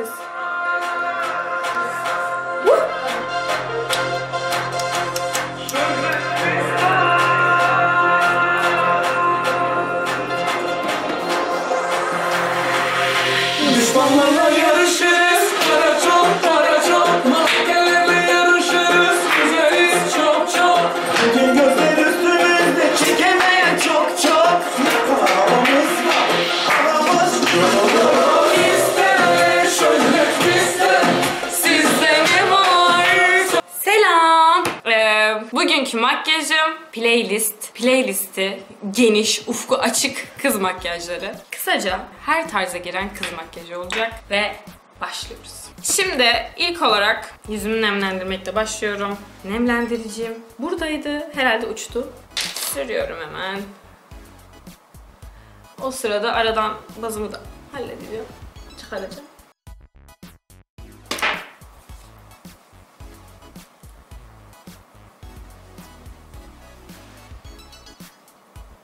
Tschüss. Bugünkü makyajım playlist. Playlisti geniş, ufku açık kız makyajları. Kısaca her tarza giren kız makyajı olacak ve başlıyoruz. Şimdi ilk olarak yüzümü nemlendirmekle başlıyorum. Nemlendiricim buradaydı. Herhalde uçtu. Sürüyorum hemen. O sırada aradan bazımı da hallediyorum. Çıkaracağım.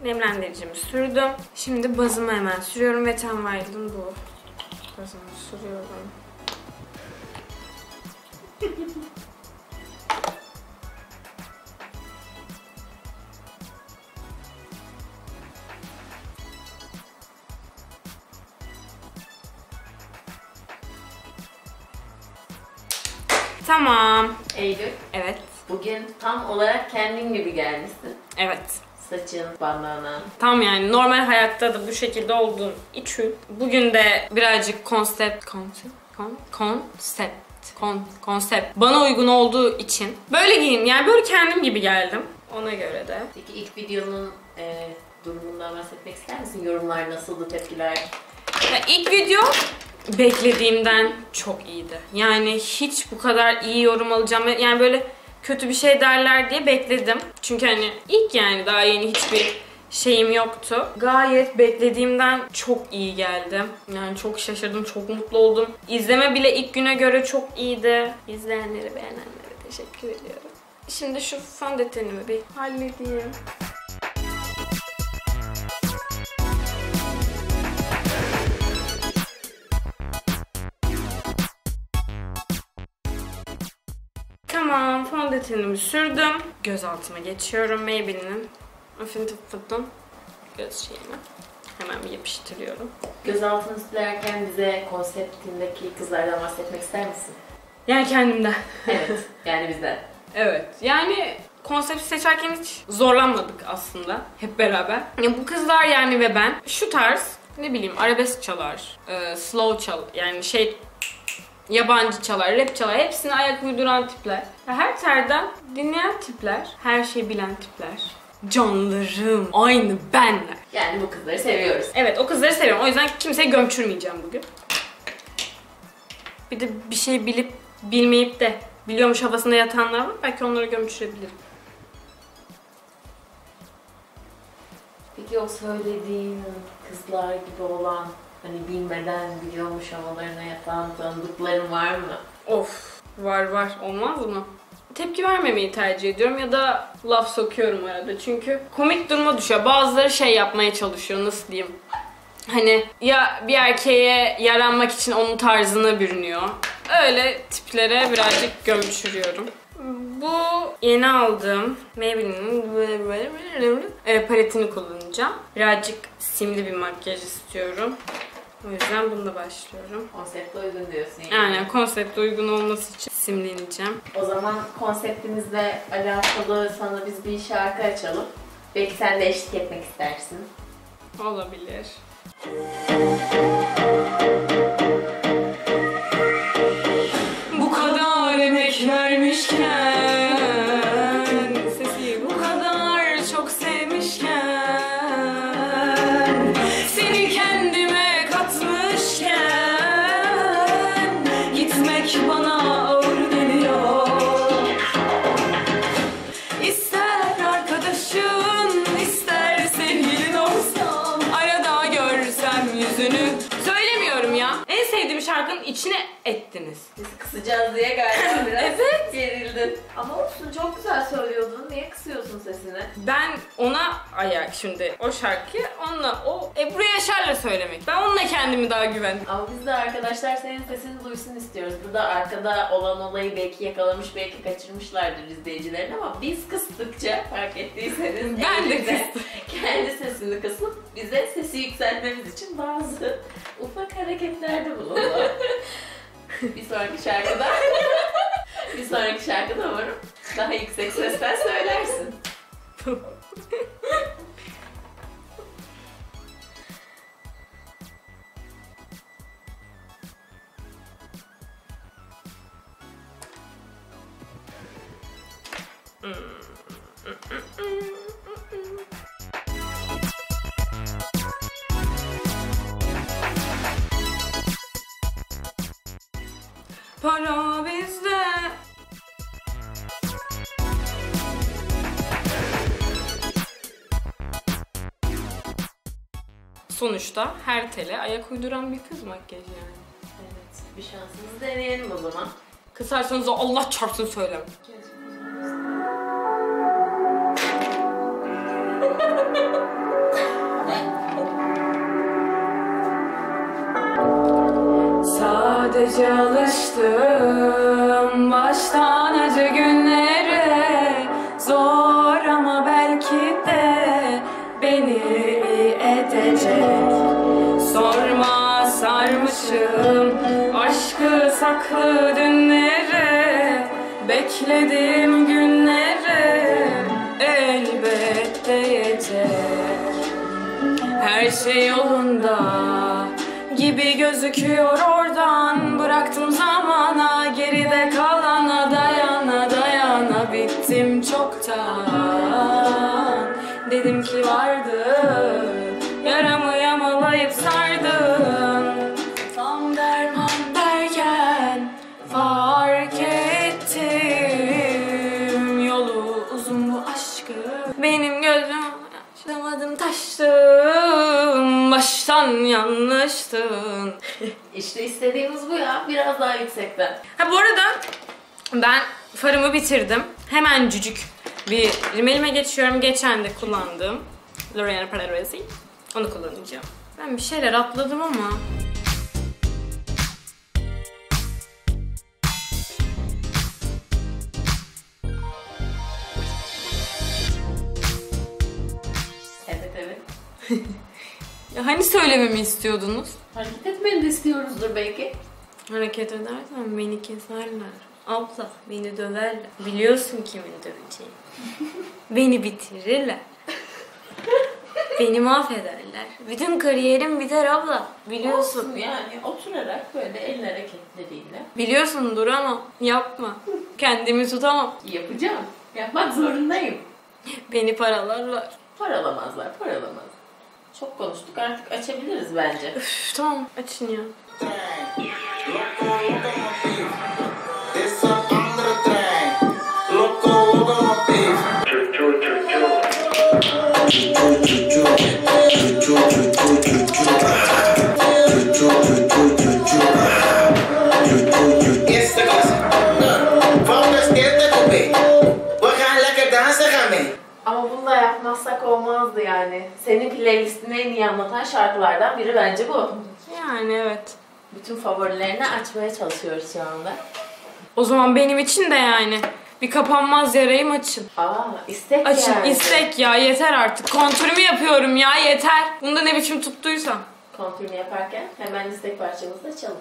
Nemlendiricimi sürdüm. Şimdi bazımı hemen sürüyorum. Wet n Wild'ın bu. Bazımı sürüyorum. Tamam. Eylül, Evet. bugün tam olarak kendin gibi gelmişsin. Evet. Saçın, bandana. Tam yani normal hayatta da bu şekilde olduğum için bugün de birazcık konsept konsept kon, konsept kon, konsept bana uygun olduğu için böyle giyim yani böyle kendim gibi geldim ona göre de. Peki ilk videonun e, durumundan bahsetmek ister misin? Yorumlar nasıldı, tepkiler? Ya ilk video beklediğimden çok iyiydi. Yani hiç bu kadar iyi yorum alacağım yani böyle kötü bir şey derler diye bekledim. Çünkü hani ilk yani daha yeni hiçbir şeyim yoktu. Gayet beklediğimden çok iyi geldi. Yani çok şaşırdım, çok mutlu oldum. İzleme bile ilk güne göre çok iyiydi. İzleyenlere, beğenenlere teşekkür ediyorum. Şimdi şu fondötenimi bir halledeyim. Tamam, fondötenimi sürdüm. Göz altıma geçiyorum. Maybelline'in Affinity Foot'un göz şeyini. Hemen bir yapıştırıyorum. Gözaltını silerken bize konseptindeki kızlardan bahsetmek ister misin? Yani kendimden. Evet, yani bizden. Evet. Yani konsepti seçerken hiç zorlanmadık aslında hep beraber. Ya bu kızlar yani ve ben şu tarz ne bileyim arabesk çalar, e, slow çal yani şey yabancı çalar, rap çalar hepsine ayak uyduran tipler. Her terden dinleyen tipler, her şeyi bilen tipler. Canlarım, aynı benler. Yani bu kızları seviyoruz. Evet o kızları seviyorum. O yüzden kimseyi gömçürmeyeceğim bugün. Bir de bir şey bilip bilmeyip de biliyormuş havasında yatanlar var. Belki onları gömçürebilirim. Peki o söylediğin kızlar gibi olan hani bilmeden biliyormuş havalarına yatan tanıdıkların var mı? Of var var olmaz mı? Tepki vermemeyi tercih ediyorum ya da laf sokuyorum arada çünkü komik duruma düşüyor. Bazıları şey yapmaya çalışıyor nasıl diyeyim. Hani ya bir erkeğe yaranmak için onun tarzına bürünüyor. Öyle tiplere birazcık gömçürüyorum. Bu yeni aldığım Maybelline'in e, paletini kullanacağım. Birazcık simli bir makyaj istiyorum. O yüzden bununla başlıyorum. Konsepte uygun diyorsun yani. Yani konsepte uygun olması için simleneceğim. O zaman konseptimizle alakalı sana biz bir şarkı açalım. Belki sen de eşlik etmek istersin. Olabilir. Kısacağız diye galiba biraz Evet. gerildim. Ama olsun çok güzel söylüyordun. Niye kısıyorsun sesini? Ben ona ayak şimdi o şarkıyı onunla o Ebru Yaşar'la söylemek. Ben onunla kendimi daha güvendim. Ama biz de arkadaşlar senin sesini duysun istiyoruz. Burada arkada olan olayı belki yakalamış, belki kaçırmışlardır izleyicilerin ama biz kıstıkça fark ettiyseniz Ben de Elif kendi sesini kısıp bize sesi yükseltmemiz için bazı ufak hareketlerde bulundu. bir sonraki şarkıda bir sonraki şarkıda umarım daha yüksek sesten söylersin. Para Sonuçta her tele ayak uyduran bir kız makyajı yani. Evet, bir şansımızı deneyelim o zaman. Kısarsanız da Allah çarpsın söylem. Sadece alıştım baştan sarmışım aşkı saklı dünlere Bekledim günlere elbet değecek her şey yolunda gibi gözüküyor oradan. Bıraktım zamana geride kalana dayana dayana. Bittim çoktan. Dedim ki vardı istediğimiz bu ya. Biraz daha yüksekten. Ha bu arada ben farımı bitirdim. Hemen cücük bir rimelime geçiyorum. Geçen de kullandığım L'Oreal Paradise. Onu kullanacağım. Ben bir şeyler atladım ama. Hani söylememi istiyordunuz? Hareket etmeni de istiyoruzdur belki. Hareket edersen beni keserler. Abla beni döverler. Biliyorsun kimin döveceğini. beni bitirirler. beni mahvederler. Bütün kariyerim biter abla. Biliyorsun. Olsun yani oturarak böyle el hareketleriyle Biliyorsundur ama yapma. Kendimi tutamam. yapacağım. Yapmak zorundayım. Beni paralarlar. Paralamazlar, paralamaz. Çok konuştuk artık açabiliriz bence. Üf, tamam açın ya. It's some andere trein. Şarkılardan biri bence bu. Yani evet. Bütün favorilerini açmaya çalışıyoruz şu anda. O zaman benim için de yani. Bir kapanmaz yarayım açın. Aa, istek Açın yani. istek ya yeter artık. Kontürümü yapıyorum ya yeter. Bunu da ne biçim tuttuysam. Kontrolünü yaparken hemen istek parçamızı da çalın.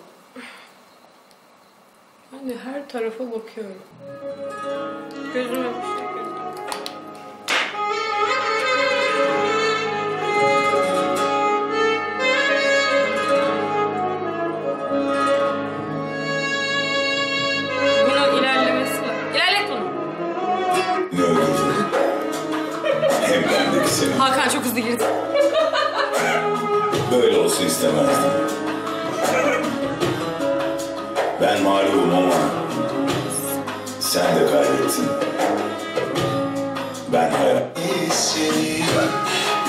Ben de her tarafa bakıyorum. Gözüme bir Hakan çok hızlı girdi. Böyle olsun istemezdim. Ben mağlubum ama sen de kaybettin. Ben hayal. Seni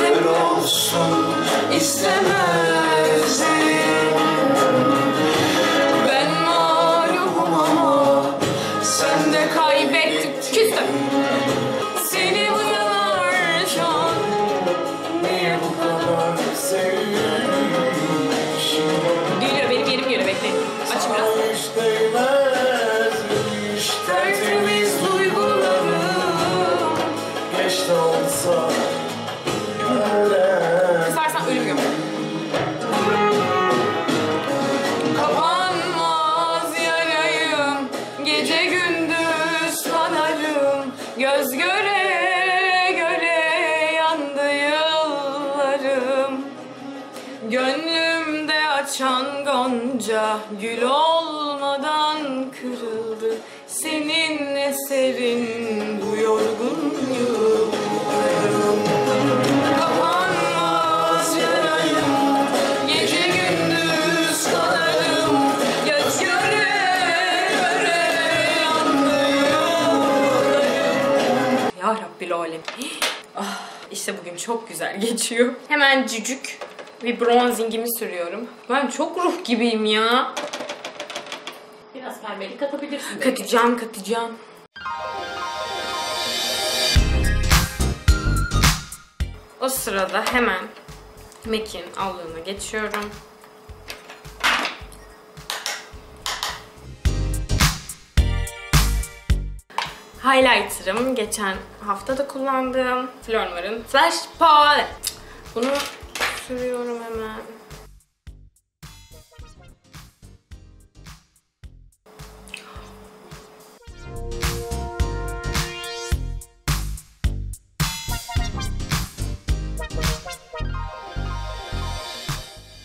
böyle olsun İstemezdim. Gönlümde açan gonca gül olmadan kırıldı. Senin eserin bu yorgun yıllarım. Kapanmaz yarayım, gece gündüz kanarım. Göz göre göre yandı. Ya Rabbil Alem. Ah, işte bugün çok güzel geçiyor. Hemen cücük bir bronzingimi sürüyorum. Ben çok ruh gibiyim ya. Biraz pembelik atabilirsin. Katacağım katacağım. O sırada hemen MAC'in allığına geçiyorum. Highlighter'ım geçen hafta da kullandığım Flormar'ın Flash Palette. Bunu sürüyorum hemen.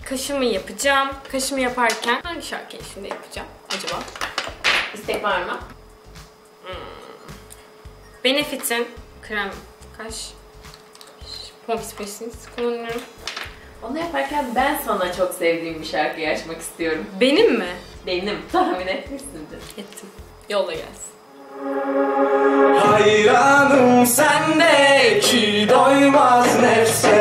Kaşımı yapacağım. Kaşımı yaparken hangi şarkıyı şimdi yapacağım acaba? İstek var mı? Benefit'in krem kaş Pompis Pompis kullanıyorum. Onu yaparken ben sana çok sevdiğim bir şarkıyı açmak istiyorum. Benim mi? Benim tahmin etmişsindir. Ettim. Yolla gelsin. Hayranım sendeki doymaz nefse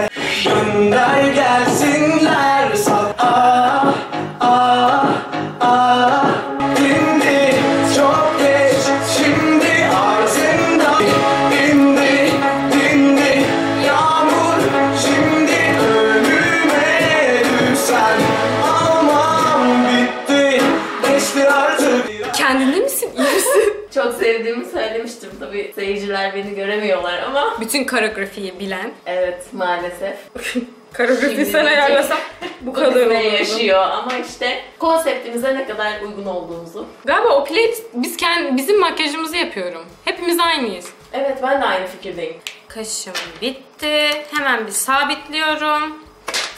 Kendinde misin? İyi misin? Çok sevdiğimi söylemiştim. Tabii seyirciler beni göremiyorlar ama Bütün koreografiyi bilen. evet maalesef. Koreografiyi sen ayarlasan bu kadar olurdu. yaşıyor ama işte konseptimize ne kadar uygun olduğumuzu. Galiba o playlist biz kendi, bizim makyajımızı yapıyorum. Hepimiz aynıyız. Evet ben de aynı fikirdeyim. Kaşım bitti. Hemen bir sabitliyorum.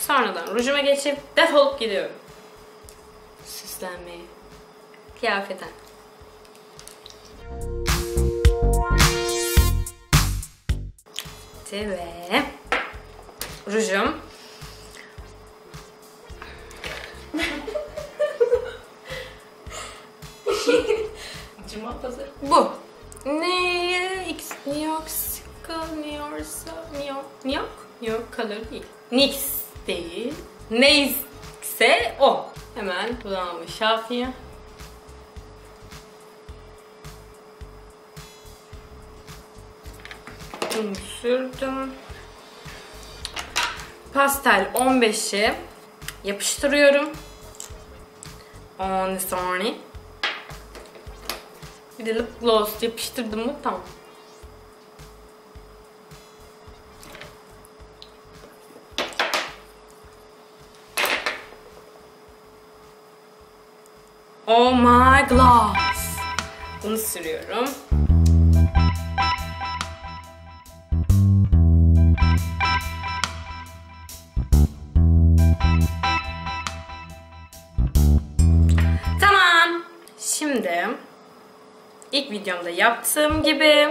Sonradan rujuma geçip defolup gidiyorum. Süslenmeye. Kıyafeten. Ve rujum. Cuma pazarı. Bu. Neye X New York New York New York New York New York Color değil. NYX değil. Neyse o. Hemen kulağımı şafiye. Bunu sürdüm. Pastel 15'i yapıştırıyorum. Ondan sonra bir de lip gloss yapıştırdım mı tamam. Oh my gloss. Bunu sürüyorum. İlk videomda yaptığım gibi